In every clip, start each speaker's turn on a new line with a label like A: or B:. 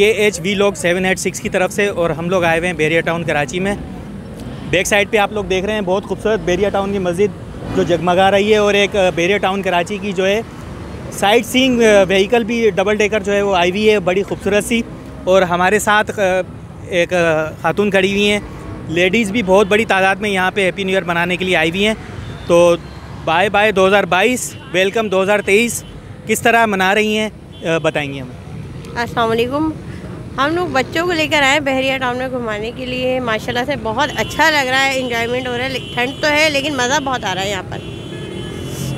A: के H V लोग seven eight six की तरफ़ से और हम लोग आए हुए हैं बेरिया टाउन कराची में। बैक साइड पे आप लोग देख रहे हैं बहुत खूबसूरत बेरिया टाउन की मस्जिद जो जगमगा रही है और एक बेरिया टाउन कराची की जो है साइट सीइंग व्हीकल भी डबल डेकर जो है वो आई हुई है, बड़ी खूबसूरत सी। और हमारे साथ एक खातून खड़ी हुई हैं। लेडीज़ भी बहुत बड़ी तादाद में यहाँ पे हैप्पी न्यू ईयर मनाने के लिए आई हुई हैं। तो बाय बाय 2022 वेलकम 2023 किस तरह मना रही हैं बताएँगे हमें।
B: अस्सलाम वालेकुम हम लोग बच्चों को लेकर आए बहरिया टाउन में घुमाने के लिए। माशाल्लाह से बहुत अच्छा लग रहा है इंजॉयमेंट हो रहा है ठंड तो है लेकिन मज़ा बहुत आ रहा है यहाँ पर।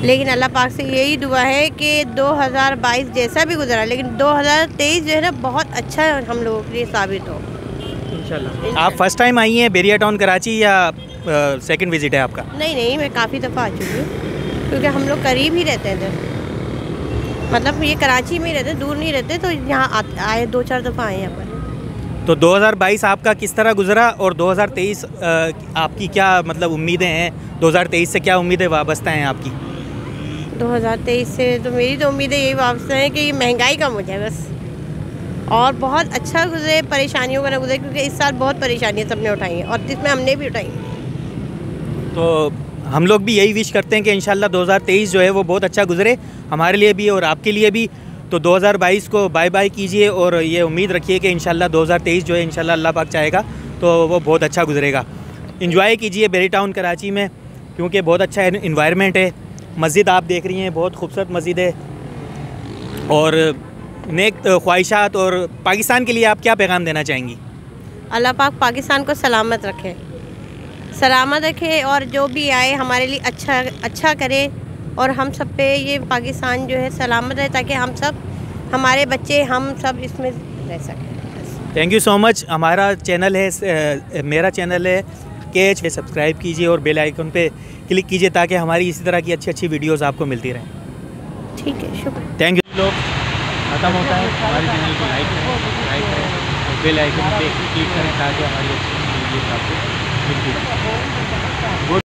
B: लेकिन अल्लाह पाक से यही दुआ है कि 2022 जैसा भी गुजरा लेकिन 2023 जो है ना बहुत अच्छा हम लोगों के लिए साबित हो।
A: इंशाल्लाह। आप फ़र्स्ट टाइम आई हैं बेरिया टाउन कराची या सेकंड विज़िट है आपका?
B: नहीं नहीं मैं काफ़ी दफ़ा आ चुकी हूँ क्योंकि हम लोग करीब ही रहते हैं इधर। मतलब ये कराची में ही रहते दूर नहीं रहते तो यहाँ आए दो चार दफ़ा आए यहाँ पर।
A: तो 2022 आपका किस तरह गुजरा और 2023 आपकी क्या मतलब उम्मीदें हैं? 2023 से क्या उम्मीदें वाबस्ता हैं आपकी?
B: 2023 से तो मेरी तो उम्मीदें यही वापस हैं कि महँगाई कम हो जाए बस। और बहुत अच्छा गुजरे परेशानियों का ना गुजरे क्योंकि इस साल बहुत परेशानियाँ सबने उठाई हैं और जिसमें हमने भी उठाई
A: तो हम लोग भी यही विश करते हैं कि इंशाल्लाह 2023 जो है वो बहुत अच्छा गुजरे, हमारे लिए भी और आपके लिए भी। तो 2022 को बाय बाय कीजिए और ये उम्मीद रखिए कि इंशाल्लाह 2023 जो है इंशाल्लाह अल्लाह पाक चाहेगा तो वो बहुत अच्छा गुजरेगा। इन्जॉय कीजिए बेरी टाउन कराची में, क्योंकि बहुत अच्छा इन्वायरमेंट है। मस्जिद आप देख रही हैं, बहुत खूबसूरत मस्जिद है। और नेक ख्वाहिशात और पाकिस्तान के लिए आप क्या पैगाम देना चाहेंगी?
B: अल्लाह पाक पाकिस्तान को सलामत रखे। सलामत रखे और जो भी आए हमारे लिए अच्छा अच्छा करे और हम सब पे ये पाकिस्तान जो है सलामत रहे ताकि हम सब हमारे बच्चे हम सब इसमें रह सकें।
A: थैंक यू सो मच हमारा चैनल है मेरा चैनल है के एच सब्सक्राइब कीजिए और बेल आइकन पे क्लिक कीजिए ताकि हमारी इसी तरह की अच्छी अच्छी वीडियोस आपको मिलती रहें।
B: ठीक है शुक्रिया
A: थैंक यू लोग खत्म होता है हमारे चैनल को लाइक करें सब्सक्राइब करें बेल आइकन पे क्लिक करें ताकि हमारी अच्छी वीडियोस आपको मिलती रहें गुड